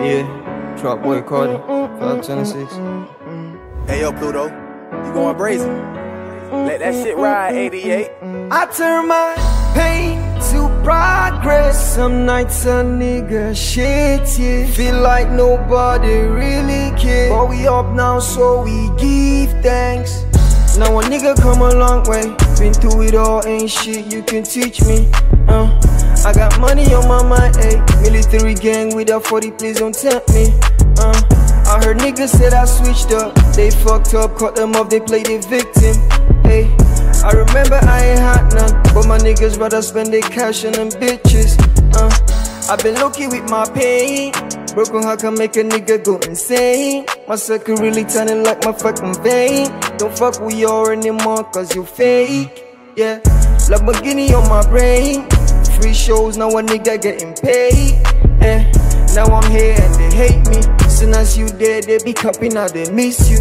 Yeah, Trapboii Khordy, 526. Hey yo, Pluto, you going brazen? Let that shit ride, 88. I turn my pain to progress. Some nights a nigga shit, yeah. Feel like nobody really care. But we up now, so we give thanks. Now a nigga come a long way. Been through it all, ain't shit you can teach me. Uh, I got money on my mind, ayy. Military gang with a 40, please don't tempt me. Uh, I heard niggas said I switched up. They fucked up, cut them off, they played the victim. Hey, I remember I ain't had none, but my niggas rather spend their cash on them bitches. Uh, I've been lucky with my pain. Broken heart can make a nigga go insane. My circle really turning like my fucking vein. Don't fuck with you anymore, cause you fake. Yeah, Lamborghini on my brain. Free shows, now a nigga getting paid. Eh, now I'm here and they hate me. Soon as you dead, they be copying how they miss you.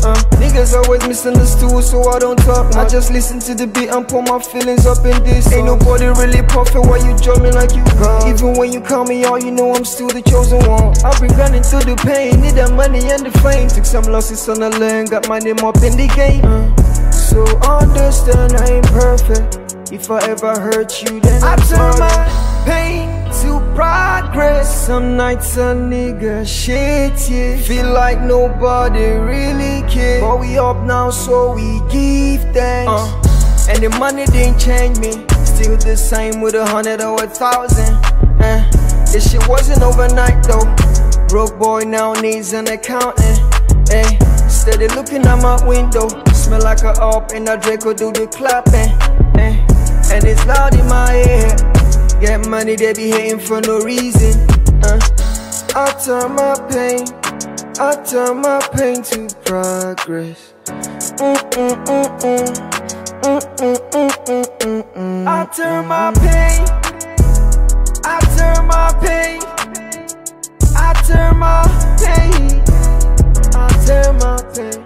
Uh, niggas always misunderstood, so I don't talk. I just listen to the beat and put my feelings up in this. Ain't nobody really perfect while you judge me like you God. Even when you call me out, you know I'm still the chosen one. I've been running through the pain, need the money and the fame. Took some losses on the land, got my name up in the game. Uh, so understand I ain't perfect. If I ever hurt you, then I turn my pain to progress. Some nights a nigga shit, yeah. Feel like nobody really cares. But we up now, so we give thanks. Uh, and the money didn't change me. Still the same with a hundred or a thousand. Uh, this shit wasn't overnight though. Broke boy now needs an accountant. Hey, steady looking out my window. Smell like a up and a Draco do the clapping. Hey, and it's loud in my ear. Get money, they be hating for no reason. Uh, I turn my pain, I turn my pain to progress. I turn my pain, I turn my pain, I turn my pain, I turn my pain,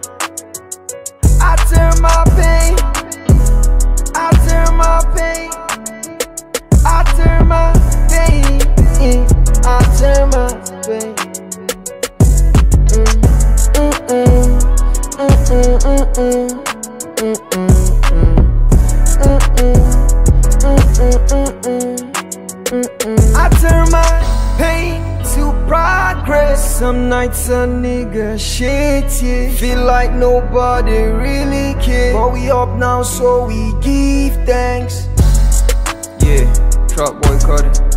progress. Some nights a nigga shit, yeah. Feel like nobody really care. But we up now, so we give thanks. Yeah, Trapboii Khordy.